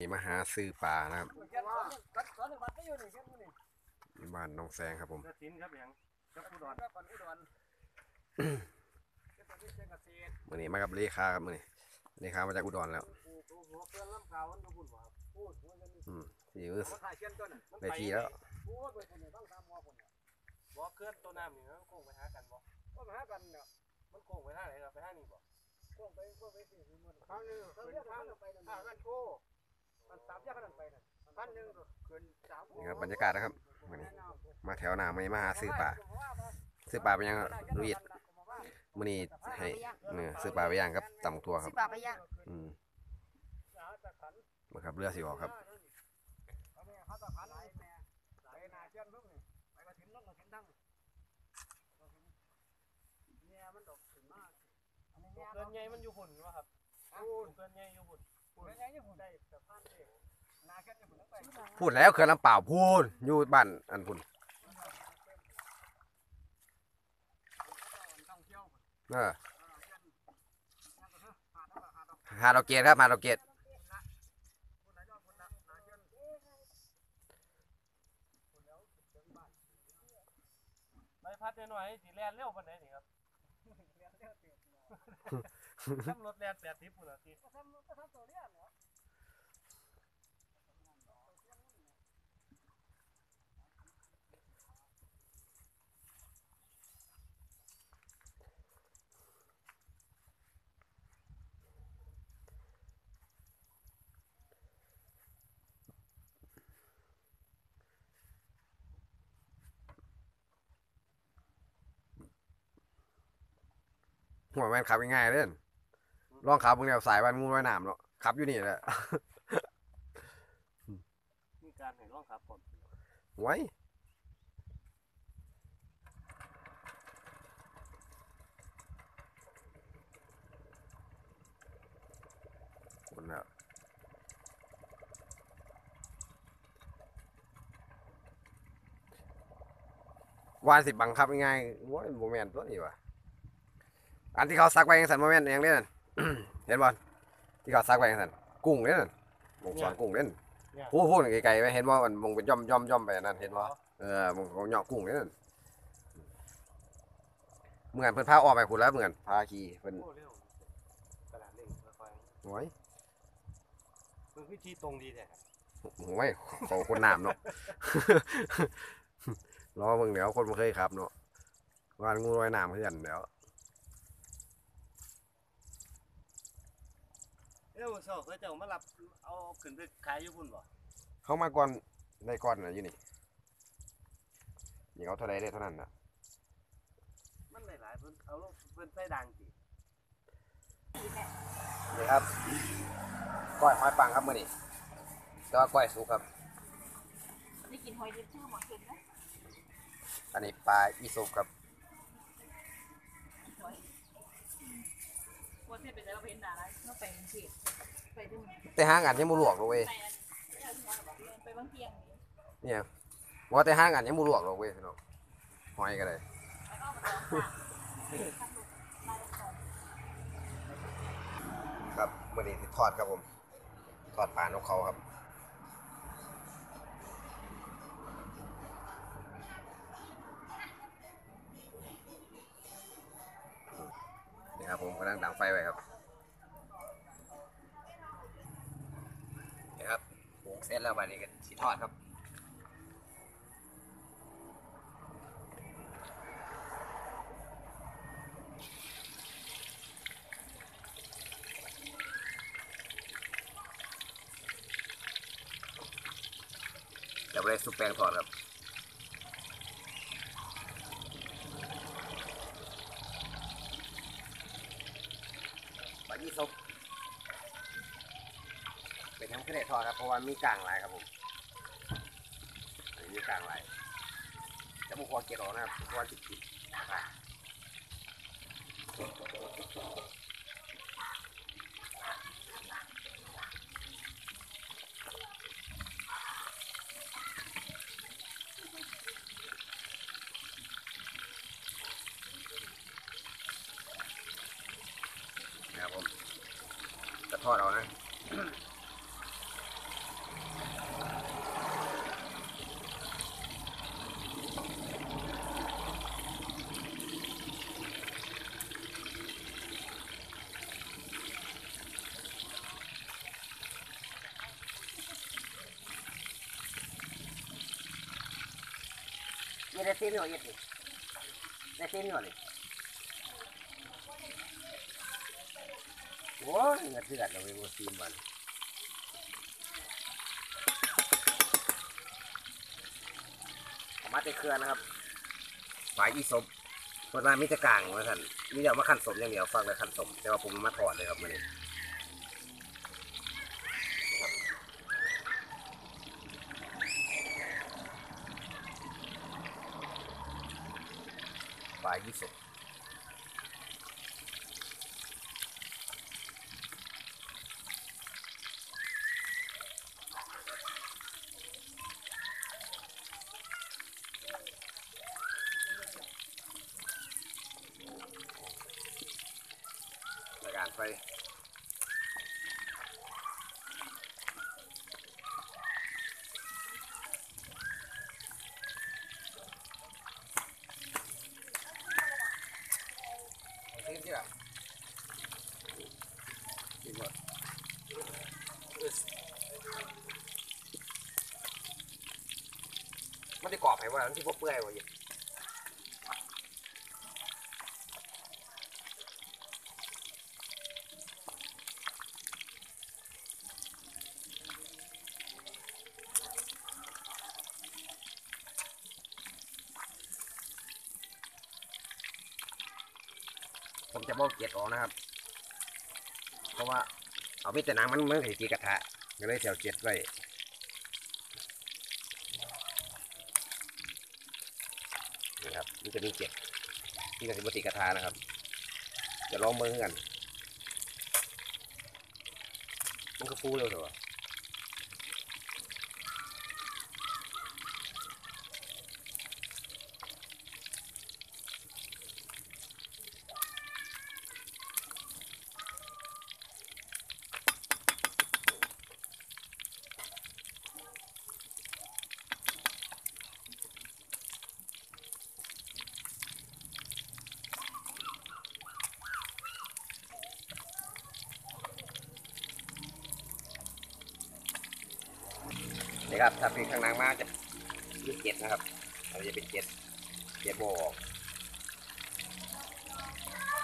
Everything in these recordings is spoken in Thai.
นี่มาหาซื้อปลานะครับบ้านน้องแซงครับผมกระสินครับอย่างกับผู้ดอนมื่อนี้มากับเลขาครับมื่อนี้เลขามาจากอุดรแล้วอืมสี่มือได้ทีแล้วบ่เคลื่อนตัวน้ำนี่มันโค้งไปหากันบ่มันโค้งไปทางไหนครับไปทางนี้บ่นี่ค รับบรรยากาศนะครับมื่อนี้มาแถวหน้ามื่อนี้มาหาซื้อปลาซื้อปลาไปยังลุยดมื่อนี้ให้เนี่ยซื้อปลาไปย่างครับตำทั่วคสิรับบบาทไปย่างอืมมาครับเรือสิออกครับเกินใหญ่มันอยู่พุ่นวะครับเกินใหญ่อยู่พุ่น พูดแล้วเขื่อนลำเปล่าพูดอยู่บ้านอันพุ่นเออหาดอกเกตครับหาดอกเกตใบพัดหน่อยๆสิแล่นเร็วปานใดนี่ครับขับรถแล่น80พุ่นน่ะสิ หัวแม่นขับง่ายๆเล่นลองขับมึงแล้วสายวันงูร้อยหนามเนาะขับอยู่นี่แหละมีการให้ลองขับก่อนไว้คนแล้ววานสิบังคับง่ายๆโว้ยโมเมนตัวนี้วะ อันที่เขาซักไว้ยังสันโมเมนต์ยังเล่นเห็นบอลที่เขาซักไว้ยังสันกุ้งเล่นมงสอนกุ้งเล่นเนี่ยพูดพูดไกลๆไหมเห็นว่ามันมงเป็นย่อมย่อมย่อมไปอันนั่นเห็นว่าเออมงของเหยาะกุ้งเล่นเหมือนเพิ่นพาออกไปพูดแล้วเหมือนพาขี่เพิ่นโอ้เร็วกระดาษเร่งค่อยโอ้ยๆมันวิธีตรงดีแท้โอ้ยขอคนน้ำเนาะรอมึงเดี๋ยวคนบ่เคยขับเนาะวานงูลอยน้ำเพื่อนเดี๋ยว เอ้าเช้าเขาเจ้ามารับเอาขึ้นไปขายอยู่พุ่นบ่เข้ามาก่อนได้ก่อนน่ะอยู่นี่นี่เขาเท่าไรได้เท่านั้นน่ะมันหลายๆเพิ่นเอาลงเพิ่นใส่ดังสินี่ครับก้อยหอยปังครับมื้อนี้แต่ว่าก้อยสุกครับ ได้กินหอยดิบชื่อหมอเค็มนะอันนี้ปลาอีสุกครับหอยวันที่เป็นแล้วเป็นด่าอะไร ก็ไปเสียไปที่มันแต่ห้างอันยังบ่ลวกเลยเว้ยไปอันไปบางเทียงนี่เนี่ยว่าแต่ห้างอันยังบ่ลวกเลยเว้ยพี่น้องหอยก็ได้แล้วก็มาต่อค่ะครับมื้อนี้สิทอดครับผมทอดปลานกเขาครับนี่ครับผมกำลังดังไฟไว้ครับ นี่ครับปรุง เสร็จแล้วบัดนี้ก็สิทอดครับจะไปได้ซุปแป้งทอดครับ บะยี่ซุปเป็นทั้ง เพราะว่ามีกลางหลายครับผมอันนี้มีกลางหลายจะบุกคอเกล็ดออกนะครับเพราะว่าจิตจิตนะครับนะครับผมจะทอดเอานะ ได้ซีนหน่อยเอ็ดนี่ได้ซีนหน่อยนี่โอ้ยเงาเดือดเราไปโมซีนมันเอามาแต่เครือนะครับฝายอีสมเปิดมามีแต่กลางมาสั่นมีเดียวมาขันสมอย่างเดียวฟังเลยขันสมแต่ว่าผมมาถอดเลยครับมันนี้ ฝายอีสมในการไปเอาซีนที่ละซีนหมดมันจะกรอบไหม วะมันที่พวกเปื่อยกวะยี่ผมจะบอกเกียดออกนะครับ เพราะว่าเอามีแต่นังมันมันถือกีกระทะก็เลยเสียวเกียดไว้นะครับ มันจะมีเจ็ดนี่ก็สิบติกระทานะครับจะลองมือกัน มันก็ฟูเร็วเถอะ นี่ครับ ถ้าเป็นข้างนังมากจะมีเกล็ดนะครับมันจะเป็นเกล็ดเกล็ดโบออก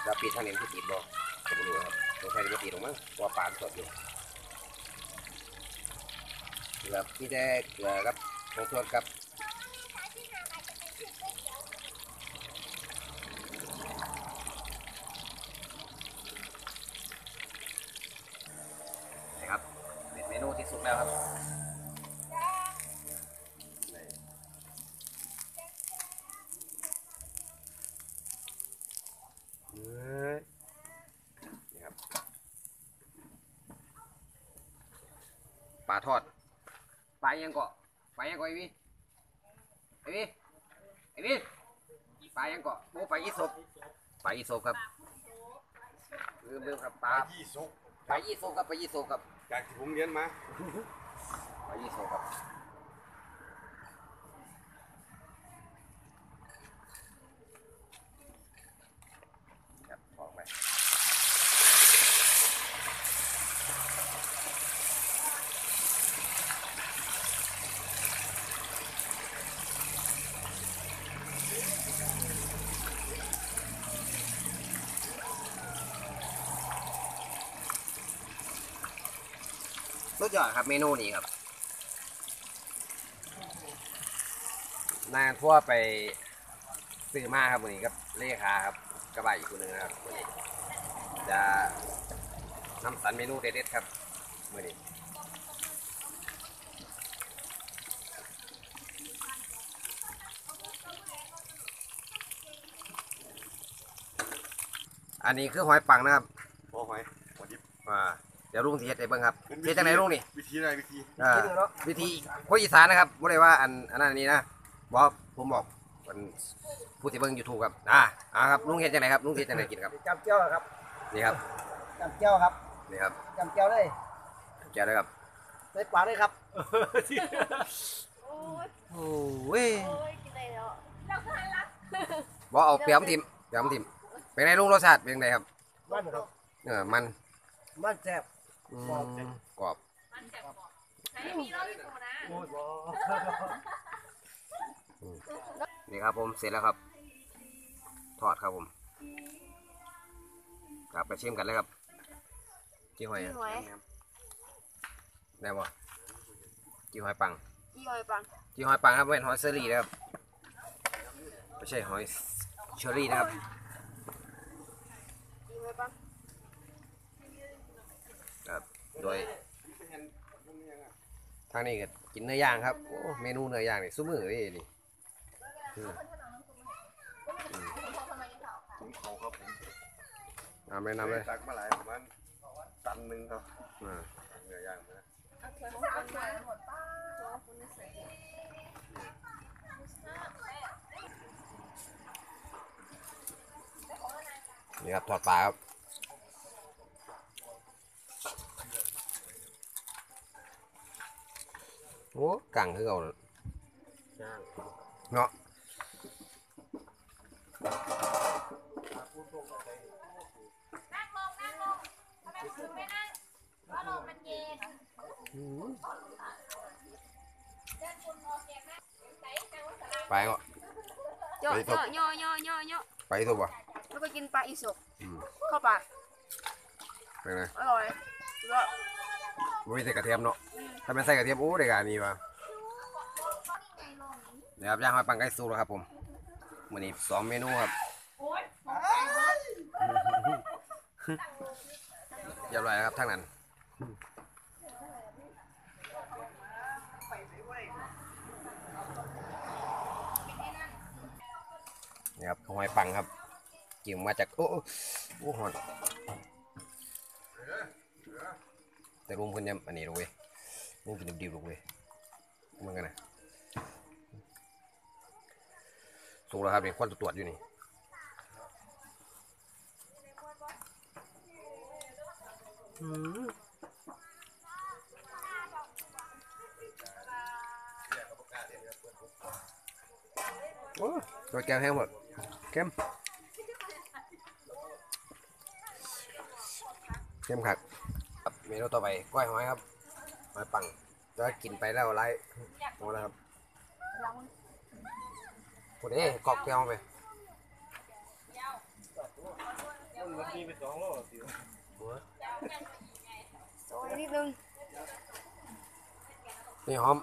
แล้วปีทางนี้มันจะติดบ่ผมไม่รู้ครับต้องใช้จะติดหรอกมั้งเพราะว่าปลานสดอยู่เกลือพี่ได้เกลือครับผงชูรสครับนี่ครับเป็นเมนูที่สุกแล้วครับ เอ้ยนี่ครับปลาทอดปลา ยังเกาะปลายังเกาะไอ้พี่ไอ้พี่ไอ้พี่ปลายังเกาะโอ้ปลายี่สบปลายี่สบครับลืมลืมครับปลายี่สุกปลายี่สบครับปลายี่สบครับจากที่ผมเรียนมาปลายี่สบครับครับออกไป สุดยอดครับเมนูนี้ครับนางทั่วไปซื้อมาครับวันนี้ครับเลขาครับกระบะอีกคนหนึ่งนะครับวันนี้จะนำสันเมนูเด็ดๆครับวันนี้อันนี้คือหอยปังนะครับโอ้หอยหอยดิบอ่าเดี๋ยวลุงสิเฮ็ดให้เบิ่งครับเฮ็ดจังไหนลุงนี่วิธีอะไรวิธีอ่าวิธีคนอีสานนะครับบ่ได้ว่าอันอันนั้นอันนี้นะบอกผมบอกมันผู้ที่เบิ่ง YouTube ครับอ่าอ่าครับลุงเฮ็ดจังไหนครับลุงเฮ็ดจังไหนกินครับจำเจ้าครับนี่ครับจำเจ้าครับนี่ครับจำเจ้าเลยแกะเลยครับใส่ปากเลยครับโอ้ยโอ้ยโอ้ยกินได้แล้วเราคือรักบ่เอาเปรียมทิมเปรียมทิมเป็นไงลุงรสชาติเป็นไงครับมันครับเออมันมันแซ่บอืม กรอบมันแซ่บบอกใช้มีรอบอยู่นะโอ้ยบ่นี่ครับผมเสร็จแล้วครับ ทอดครับผมกลับไปชิมกันเลยครับกี่หอยยี่อะหอยได้บ่กี่หอยปังยี่หอยปังกี่หอยปังครับเป็นหอยเชอรี่นะครับไม่ใช่หอยเชอรี่นะครับยี่หอยปัง ครับ โดย ทางนี้ก็กินเนื้อย่างครับโอ้เมนูเนื้อย่างนี่ซุ้มือเลยนี่อืมอืมเขาครับผมนำเลยนำเลยตักมาหลายประมาณตันหนึ่งครับอ่าเนื้อย่างนะนี่ครับทอดปลาครับ โอ้กังคือเอาน่ะย่างเนาะนั่งลงนั่งลงทำไมคุณไม่นั่งว่าลมมันเย็นอืมเดินคุณมองเก็บนะไหนจังหวัดสระไปก็ย่อย่อย่อย่อย่อย่อไปทุบป่ะแล้วก็กินปลาอีสุกอืมเข้าปากเป็นไงอร่อยแล้วไม่ใส่กระเทียมเนาะ ถ้าไม่ใส่กระเทียมโอ้ได้การนี้ว่ะนี่ครับย่างหอยปังไก่สูแล้วครับผมวันนี้สองเมนูครับเรียบร้อยแล้วครับทั้งนั้นนี่ครับหอยปังครับกิ่งมาจากโอ้โอ้หอนแต่รุมเพิ่นยังอันนี้เลยเว้ย ยังกินดิบๆเลยเว้ยมันกันนะสุกแล้วครับนี่ควันตรวจอยู่นี่อืมโอ้ตัวแก้วแห้งหมดเข้มเข้มขัดเมนูต่อไปกล้อยหอยครับ หอยปังแล้วกินไปแล้วไรโอ้แล้วครับพูดเอ้กรอกแก้วไปมันมีไปสองโลสิโอ้ยนิดนึงนี่หอม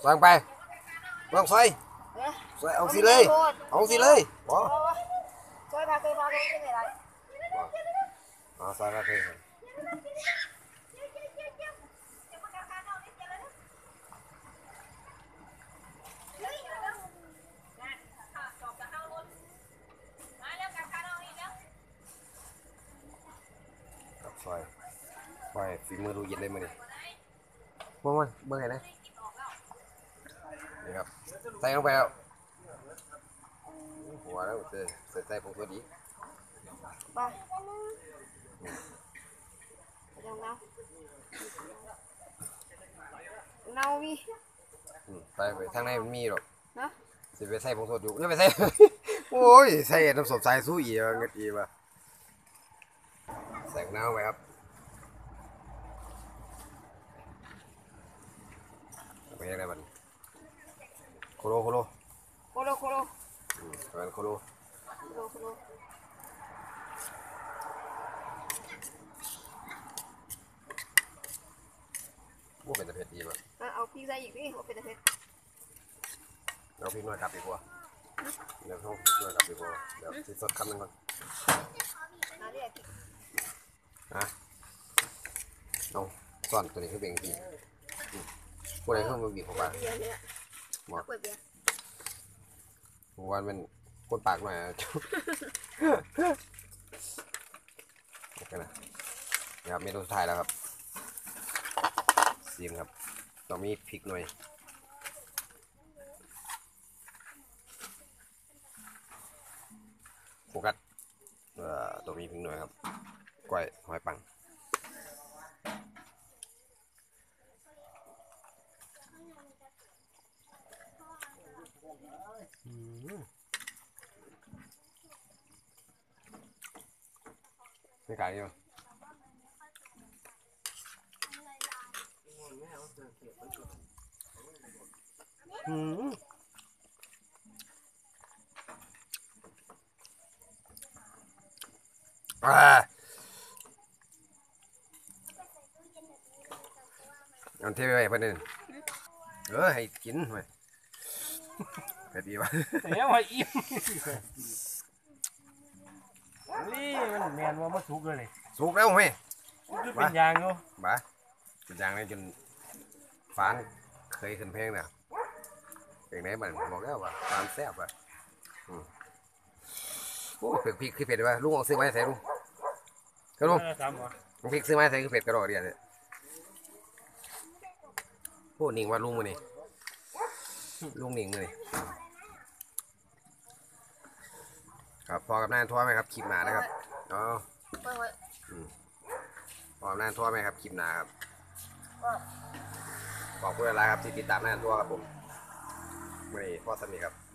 ใส่ลงไปลองใส่เอ๊ะใส่เอาสิเลยโทษเอาสิเลยบอซอยพาเคยพาเคยไม่เป็นไรเอาใส่ไปเลย กับซอยซอย ฝีมือดูเย็นเลยมือนี่มามาเบิ่งไงนะนี่ครับใส่ลงไปแล้วหัวแล้วเจอใส่ใส่ผงตัวดีไปเดี๋ยวนะเนาวิอืมไปไปทางในมันมีหรอกนะสิไปใส่ผงสดอยู่เนี่ยไปใส่โอ้ยใส่น้ำส้มสายสู้อีกเงิดอีกว่ะใส่น้ำไปครับ ไปยังไงมันโคโลโคโลโคโลโคโลอืมประมาณโคโลโคโลโคโลว่าเป็นตะเพ็ดดีป่ะอะเอาพริกใส่อีกดิว่าเป็นตะเพ็ดเราพริกหน่อยกลับดีกว่าเดี๋ยวเขาพริกหน่อยกลับดีกว่าเดี๋ยวสิสดคำหนึ่งก่อนนะเรียกพริกเอาซ่อนตัวนี้ขึ้นเป็นจริง อืมพวกนี้ขึ้นมาบีบเข้าไปเบียร์เนี่ยหมดเปิดเบียร์ผมว่ามันคนปากหน่อยอะโอเคนะนี่ครับเมนูสุดท้ายแล้วครับซีมครับต้องมีพริกหน่อยโฟกัสเอ่อต้องมีพริกหน่อยครับก้อยหอยปัง cái cày rồi ừ. à còn thêm về phần này ừ hay chín rồi เทไปไว้เพิ่นนี่เออให้กินไว้เผ็ดดีวะแต่ยังว่าอิ่มนี่มันแมนว่ามาสุกเลยนี่สุกแล้วเฮ้ยมันคือเป็นยางอยู่บ้าเป็นอย่างนี้จนฟานเคยขึ้นเพลงเนี่ยเพลงไหนมันบอกแล้วว่าฟานแซ่บอะอืมโอ้เผ็ดพริกคือเผ็ดวะลุงเอาซื้อมาให้ใส่ลุงก็ลุงเออตามวะลุงพริกซื้อมาให้ใส่คือเผ็ดกระโดดเดียวเลยโอ้หนิงว่าลุงมือนี่ลุงหนิงมือนี่ ครับพอกับนานทั่วไหมครับคลิปหนานะครับอ๋อพอกับนานทั่วไหมครับคลิปหนาครับขอบคุณอะไรครับที่ติดตามหน้าตัวครับผมวันนี้พ่อสมีครับ